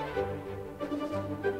Música